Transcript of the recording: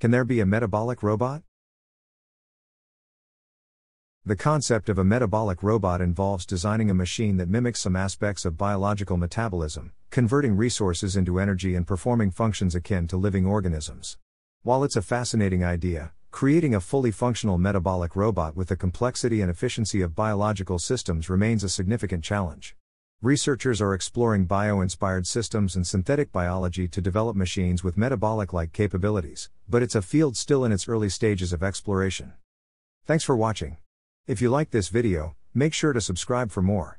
Can there be a metabolic robot? The concept of a metabolic robot involves designing a machine that mimics some aspects of biological metabolism, converting resources into energy and performing functions akin to living organisms. While it's a fascinating idea, creating a fully functional metabolic robot with the complexity and efficiency of biological systems remains a significant challenge. Researchers are exploring bio inspired systems and synthetic biology to develop machines with metabolic like capabilities, but it's a field still in its early stages of exploration. Thanks for watching. If you like this video, make sure to subscribe for more.